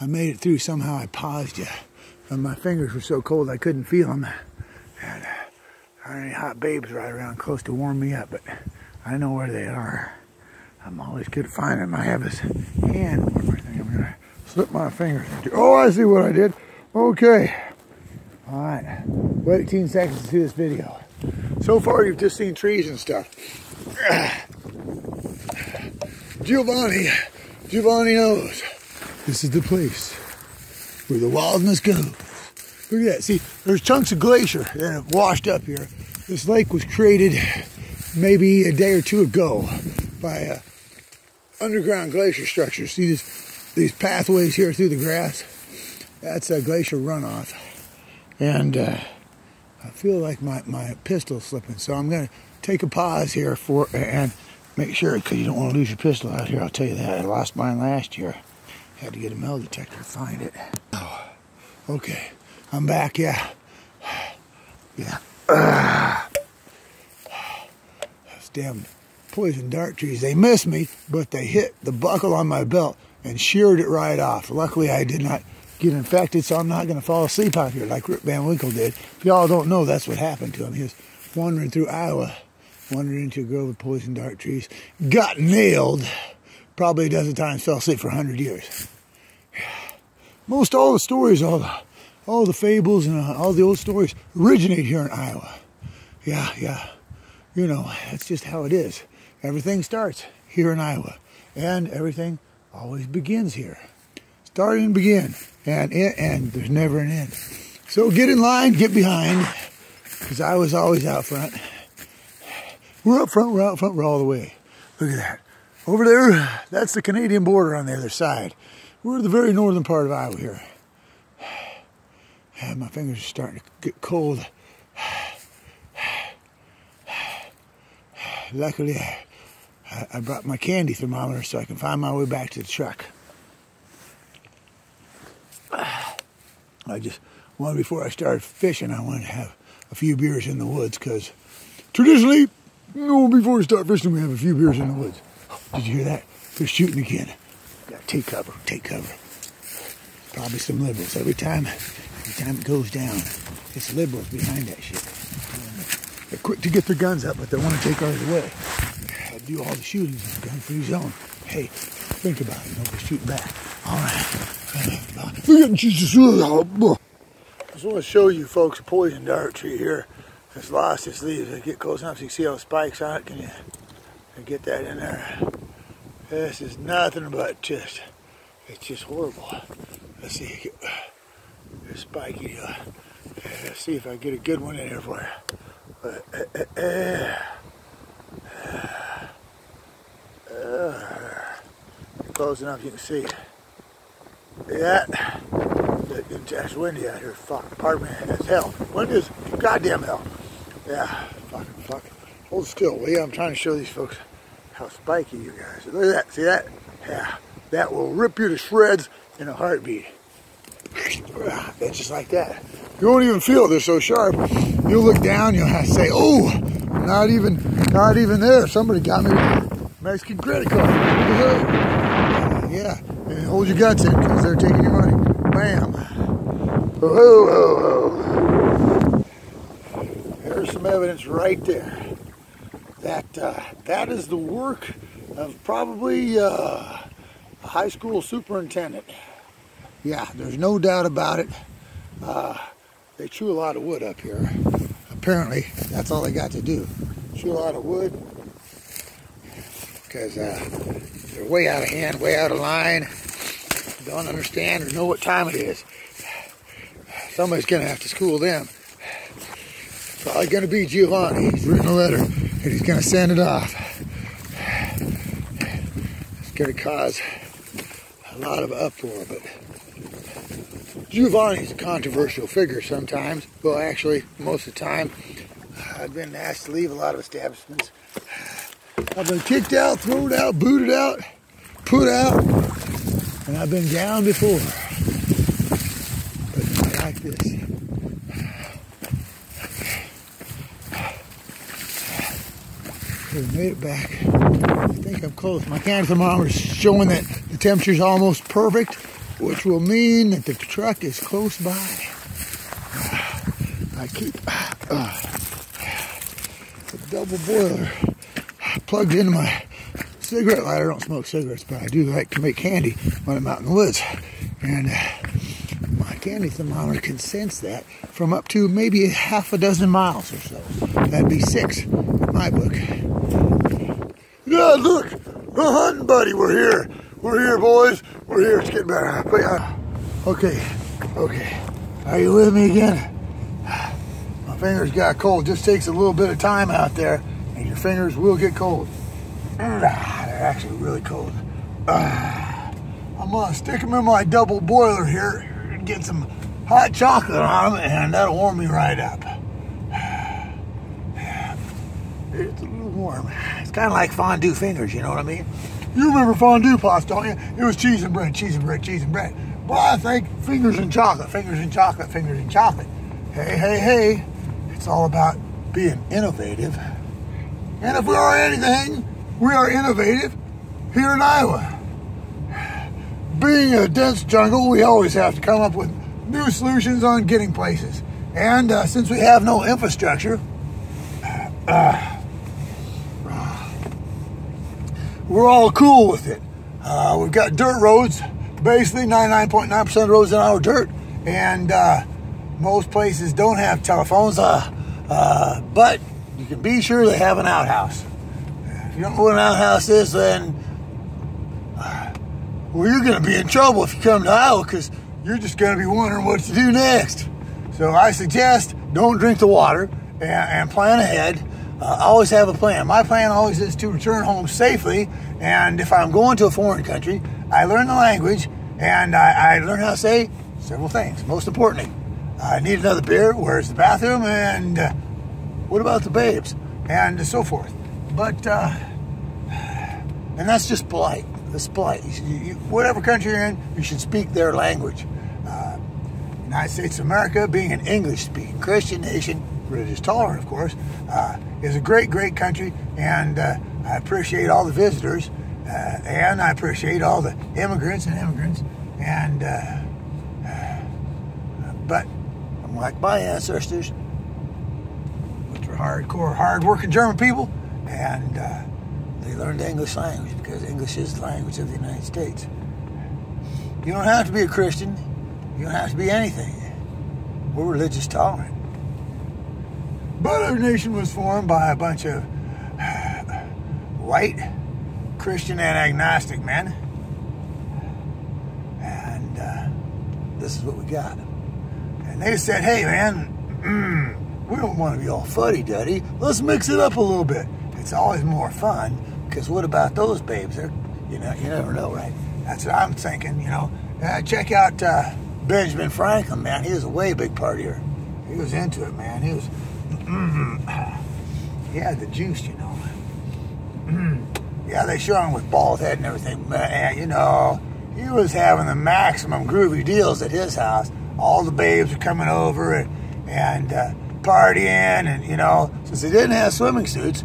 I made it through. Somehow I paused you. And my fingers were so cold I couldn't feel them. And uh, there aren't any hot babes right around close to warm me up, but I know where they are. I'm always good at finding them. I have this hand warmer thing. I'm gonna slip my fingers. Oh, I see what I did. Okay. All right. Wait 18 seconds to see this video. So far, you've just seen trees and stuff. Giovanni, Giovanni knows. This is the place where the wildness goes. Look at that. See, there's chunks of glacier that have washed up here. This lake was created maybe a day or two ago by uh, underground glacier structures. See these, these pathways here through the grass? That's a glacier runoff. And uh, I feel like my, my pistol's slipping, so I'm going to take a pause here for and make sure, because you don't want to lose your pistol out here. I'll tell you that. I lost mine last year. Had to get a metal detector to find it. Oh, okay, I'm back. Yeah, yeah. Uh, those damn poison dart trees. They missed me, but they hit the buckle on my belt and sheared it right off. Luckily, I did not get infected, so I'm not going to fall asleep out here like Rip Van Winkle did. If y'all don't know, that's what happened to him. He was wandering through Iowa, wandered into a grove of poison dart trees, got nailed, probably a dozen times, fell asleep for 100 years. Most all the stories, all the, all the fables and uh, all the old stories originate here in Iowa. Yeah, yeah. You know, that's just how it is. Everything starts here in Iowa, and everything always begins here. Start and begin and and there's never an end. So get in line, get behind, because I was always out front. We're up front, we're out front, we're all the way. Look at that. Over there, that's the Canadian border on the other side. We're the very northern part of Iowa here. And my fingers are starting to get cold. Luckily, I, brought my candy thermometer so I can find my way back to the truck. I just wanted before I started fishing, I wanted to have a few beers in the woods because traditionally, you know, before we start fishing, we have a few beers in the woods. Did you hear that? They're shooting again. Got take cover, take cover. Probably some liberals. Every time, every time it goes down, it's liberals behind that shit. They're quick to get their guns up, but they want to take ours away. I do all the shooting in the gun-free zone. Hey, think about it. Nobody's shooting back. All right. Jesus. I just want to show you folks a poison dart tree here It's lost its leaves. I get close enough so you can see all the spikes on it. Can you get that in there? This is nothing but just, it's just horrible. Let's see, it's spiky. Uh, let's see if I get a good one in here for you. Uh, uh, close enough you can see. Yeah. It's windy out here. Fuck. Pardon me. It's hell. Wind is goddamn hell. Yeah. Fucking fuck. Hold still, will you? I'm trying to show these folks how spiky you guys are. Look at that. See that? Yeah. That will rip you to shreds in a heartbeat. Ah, it's just like that. You won't even feel it. They're so sharp. You'll look down. You'll say, "Oh, not even, not even there. Somebody got me Mexican credit card." Uh-huh. yeah and hold your guts in because they're taking your money. Bam. Oh, oh, oh. There's some evidence right there that uh, that is the work of probably uh, a high school superintendent. Yeah, there's no doubt about it. Uh, they chew a lot of wood up here. Apparently, that's all they got to do. Chew a lot of wood because uh, they're way out of hand, way out of line. Don't understand or know what time it is. Somebody's going to have to school them. Probably going to be Giovanni. He's written a letter and he's going to send it off. It's to cause a lot of uproar, but Giovanni's a controversial figure sometimes. Well, actually, most of the time, uh, I've been asked to leave a lot of establishments. I've been kicked out, thrown out, booted out, put out, and I've been down before. But I like this. Made it back. I think I'm close. My can thermometer is showing that the temperature's almost perfect. which will mean that the truck is close by. I keep uh, the double boiler plugged into my cigarette lighter. I don't smoke cigarettes, but I do like to make candy when I'm out in the woods. And uh, my candy thermometer can sense that from up to maybe half a dozen miles or so. That'd be six in my book. Yeah, look, the hunting buddy, we're here. We're here, boys. We're here. It's getting better. Okay, okay. Are you with me again? My fingers got cold. Just takes a little bit of time out there, and your fingers will get cold. Ah, they're actually really cold. Ah, I'm gonna stick them in my double boiler here and get some hot chocolate on them, and that'll warm me right up. It's a little warm. It's kind of like fondue fingers, you know what I mean? You remember fondue pots, don't you? It was cheese and bread, cheese and bread, cheese and bread. Well, I think fingers and chocolate, fingers and chocolate, fingers and chocolate. Hey, hey, hey. It's all about being innovative. And if we are anything, we are innovative here in Iowa. Being a dense jungle, we always have to come up with new solutions on getting places. And uh, since we have no infrastructure, uh, we're all cool with it. Uh, we've got dirt roads, basically 99.9% of roads in our dirt, and uh, most places don't have telephones, uh, uh, but you can be sure they have an outhouse. If you don't know what an outhouse is, then uh, well, you're going to be in trouble if you come to Iowa because you're just going to be wondering what to do next. So I suggest don't drink the water and, and plan ahead. Uh, always have a plan. My plan always is to return home safely. And if I'm going to a foreign country, I learn the language and I, I learn how to say several things. Most importantly, I need another beer. Where's the bathroom? And uh, what about the babes? And so forth. But, uh, and that's just polite. That's polite. You you, whatever country you're in, you should speak their language. Uh, United States of America, being an English-speaking Christian nation, religious tolerant, of course, uh, is a great, great country, and uh, I appreciate all the visitors, uh, and I appreciate all the immigrants and immigrants, and uh, uh, but I'm like my ancestors, which were hardcore, hard-working German people, and they learned the English language because English is the language of the United States. You don't have to be a Christian. You don't have to be anything. We're religious tolerant. Our nation was formed by a bunch of white Christian and agnostic men. And uh, this is what we got. And they said, hey, man, mm, we don't want to be all fuddy-duddy. Let's mix it up a little bit. It's always more fun, because what about those babes? They're, you know, you never know, right? That's what I'm thinking, you know. Uh, check out uh, Benjamin Franklin, man. He was a way big partier. He was into it, man. He was. He had the juice, you know. Mm-hmm. yeah, they show him with bald head and everything. But, you know, he was having the maximum groovy deals at his house. All the babes were coming over and, and uh, partying, and, you know, since they didn't have swimming suits,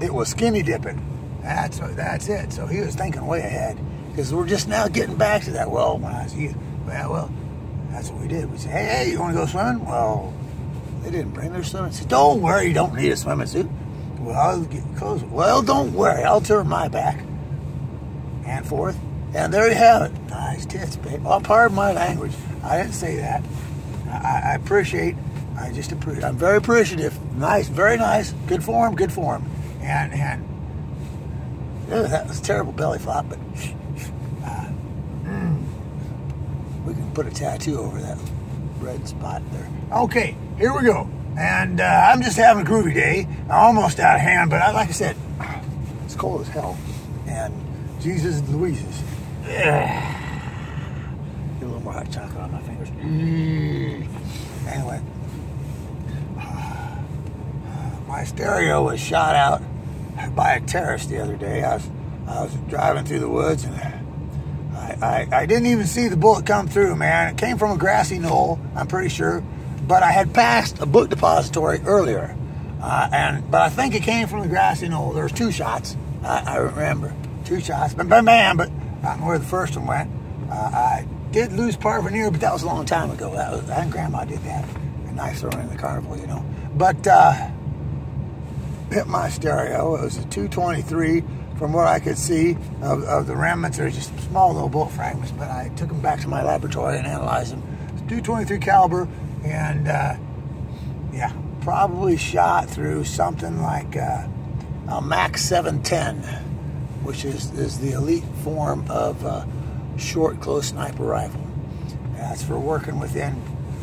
it was skinny dipping. That's that's it. So he was thinking way ahead because we're just now getting back to that. Well, when I was youth, well, well, that's what we did. We said, hey, hey, you want to go swimming? Well, they didn't bring their swimming suit. Don't worry, you don't need a swimming suit. Well, I'll get close. Well, don't worry, I'll turn my back and forth. And there you have it. Nice tits, babe. Oh, pardon my language. I didn't say that. I, I appreciate. I just appreciate. I'm very appreciative. Nice, very nice. Good form, good form. And and ew, that was terrible belly flop, but uh, mm, we can put a tattoo over that red spot there. Okay, here we go. And uh, I'm just having a groovy day. Almost out of hand, but I, like I said, it's cold as hell. And Jesus and Louise's. Yeah. Get a little more hot chocolate on my fingers. Mm. Anyway, my stereo was shot out by a terrorist the other day. I was, I was driving through the woods and I, I, I didn't even see the bullet come through, man. It came from a grassy knoll, I'm pretty sure but I had passed a book depository earlier, uh, and but I think it came from the grassy knoll. There was two shots. I, I remember two shots, bam, bam, bam. But I don't know where the first one went. Uh, I did lose part of an ear, but that was a long time ago. That was, and Grandma did that. A knife thrown in the carnival, you know. But uh, hit my stereo. It was a 223 from what I could see of, of the remnants. There's just small little bullet fragments, but I took them back to my laboratory and analyzed them. It's 223 caliber, and uh, yeah, probably shot through something like uh, a Mac 710, which is, is the elite form of uh, short close sniper rifle. That's for working within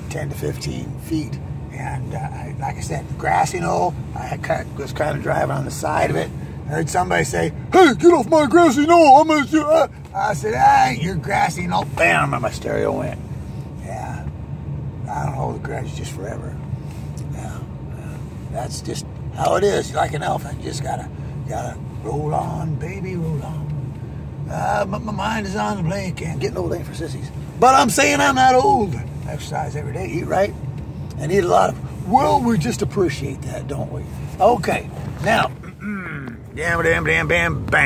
10 to 15 feet. And uh, I, like I said, grassy knoll. I was kind of driving on the side of it. I heard somebody say, "Hey, get off my grassy knoll!" I'm gonna shoot. Uh. I said, "Hey, you're grassy knoll." Bam! And my stereo went. Yeah, I don't hold the grudge just forever. Yeah, that's just how it is. Like an elephant, you just gotta, gotta roll on, baby, roll on. Uh, but my mind is on the and getting old ain't for sissies. But I'm saying I'm not old. Exercise every day, eat right, and eat a lot of. Well, we just appreciate that, don't we? Okay, now, damn, damn, damn, bam, bam.